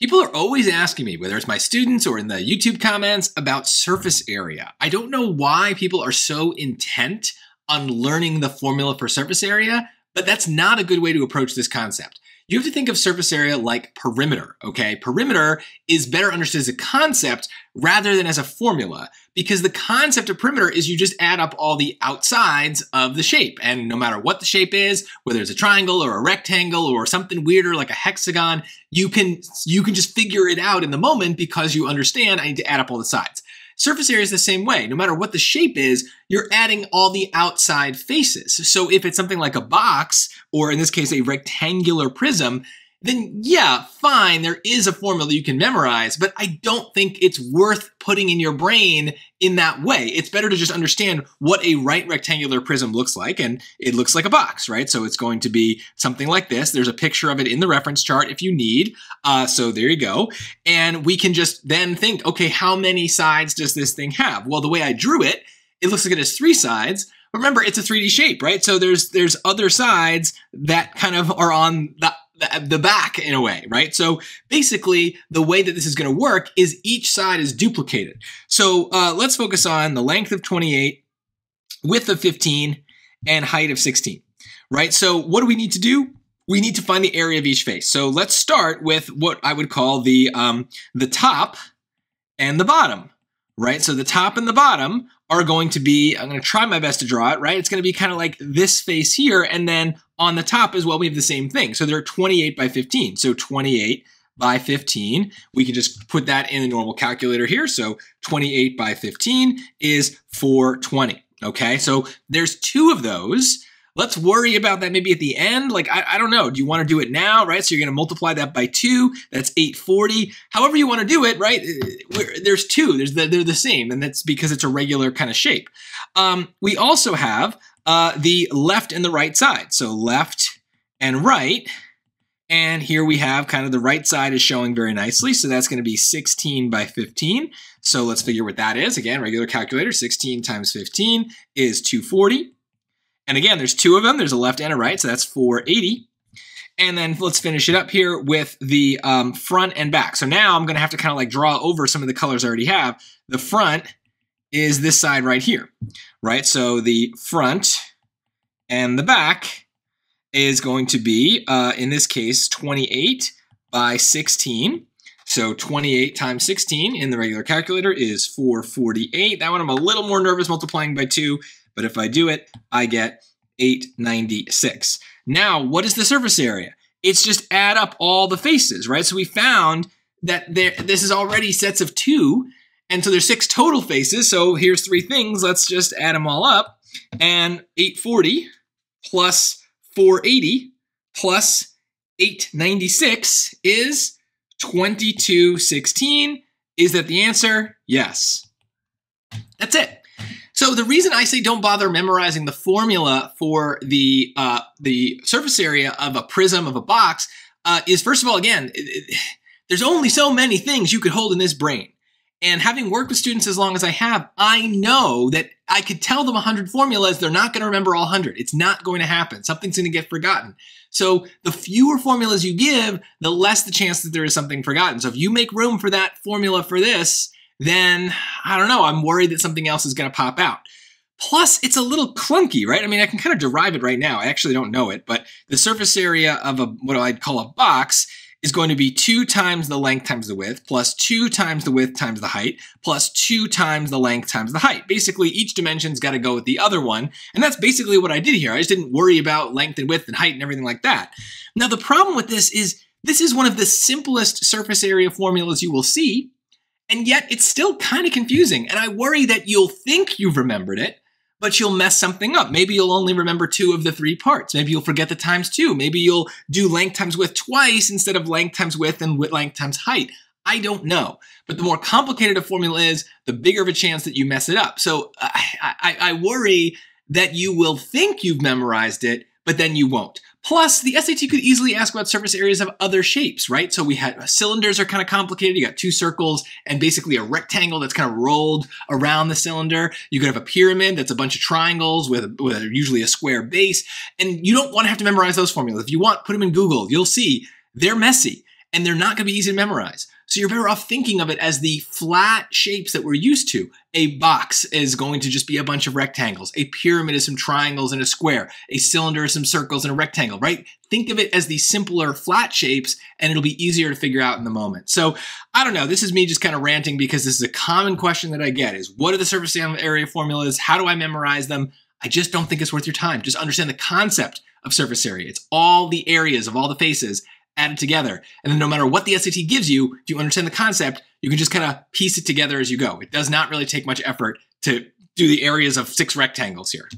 People are always asking me, whether it's my students or in the YouTube comments, about surface area. I don't know why people are so intent on learning the formula for surface area, but that's not a good way to approach this concept you have to think of surface area like perimeter, okay? Perimeter is better understood as a concept rather than as a formula because the concept of perimeter is you just add up all the outsides of the shape. And no matter what the shape is, whether it's a triangle or a rectangle or something weirder like a hexagon, you can you can just figure it out in the moment because you understand I need to add up all the sides. Surface area is the same way. No matter what the shape is, you're adding all the outside faces. So if it's something like a box, or in this case, a rectangular prism, then yeah, fine, there is a formula you can memorize, but I don't think it's worth putting in your brain in that way. It's better to just understand what a right rectangular prism looks like, and it looks like a box, right? So it's going to be something like this. There's a picture of it in the reference chart if you need. Uh, so there you go. And we can just then think, okay, how many sides does this thing have? Well, the way I drew it, it looks like it has three sides, remember it's a 3D shape, right? So there's there's other sides that kind of are on the the back in a way, right? So basically, the way that this is going to work is each side is duplicated. So uh, let's focus on the length of 28, width of 15, and height of 16, right? So what do we need to do? We need to find the area of each face. So let's start with what I would call the um, the top and the bottom, right? So the top and the bottom are going to be, I'm going to try my best to draw it, right? It's going to be kind of like this face here. And then on the top as well, we have the same thing. So they're 28 by 15. So 28 by 15, we can just put that in the normal calculator here. So 28 by 15 is 420. Okay, so there's two of those. Let's worry about that maybe at the end. Like, I, I don't know. Do you want to do it now, right? So you're going to multiply that by two. That's 840. However you want to do it, right? Uh, there's two. There's the, they're the same, and that's because it's a regular kind of shape. Um, we also have uh, the left and the right side. So left and right. And here we have kind of the right side is showing very nicely. So that's going to be 16 by 15. So let's figure what that is. Again, regular calculator, 16 times 15 is 240. And again, there's two of them. There's a left and a right, so that's 480. And then let's finish it up here with the um, front and back. So now I'm going to have to kind of like draw over some of the colors I already have. The front is this side right here, right? So the front and the back is going to be, uh, in this case, 28 by 16. So 28 times 16 in the regular calculator is 448. That one I'm a little more nervous multiplying by 2 but if I do it, I get 896. Now, what is the surface area? It's just add up all the faces, right? So we found that there, this is already sets of two, and so there's six total faces. So here's three things. Let's just add them all up. And 840 plus 480 plus 896 is 2216. Is that the answer? Yes. That's it. So the reason I say don't bother memorizing the formula for the uh, the surface area of a prism of a box uh, is first of all, again, it, it, there's only so many things you could hold in this brain. And having worked with students as long as I have, I know that I could tell them 100 formulas. They're not going to remember all 100. It's not going to happen. Something's going to get forgotten. So the fewer formulas you give, the less the chance that there is something forgotten. So if you make room for that formula for this, then I don't know, I'm worried that something else is going to pop out. Plus, it's a little clunky, right? I mean, I can kind of derive it right now. I actually don't know it, but the surface area of a what I'd call a box is going to be 2 times the length times the width, plus 2 times the width times the height, plus 2 times the length times the height. Basically, each dimension's got to go with the other one, and that's basically what I did here. I just didn't worry about length and width and height and everything like that. Now, the problem with this is this is one of the simplest surface area formulas you will see, and yet it's still kind of confusing. And I worry that you'll think you've remembered it, but you'll mess something up. Maybe you'll only remember two of the three parts. Maybe you'll forget the times two. Maybe you'll do length times width twice instead of length times width and width length times height. I don't know. But the more complicated a formula is, the bigger of a chance that you mess it up. So I, I, I worry that you will think you've memorized it, but then you won't. Plus, the SAT could easily ask about surface areas of other shapes, right? So we had uh, cylinders are kind of complicated. You got two circles and basically a rectangle that's kind of rolled around the cylinder. You could have a pyramid that's a bunch of triangles with, with usually a square base. And you don't want to have to memorize those formulas. If you want, put them in Google. You'll see they're messy. and they're not going to be easy to memorize. So you're better off thinking of it as the flat shapes that we're used to. A box is going to just be a bunch of rectangles. A pyramid is some triangles and a square. A cylinder is some circles and a rectangle, right? Think of it as the simpler flat shapes and it'll be easier to figure out in the moment. So I don't know. This is me just kind of ranting because this is a common question that I get is what are the surface area formulas? How do I memorize them? I just don't think it's worth your time. Just understand the concept of surface area. It's all the areas of all the faces added together. And then no matter what the SAT gives you, if you understand the concept, you can just kind of piece it together as you go. It does not really take much effort to do the areas of six rectangles here.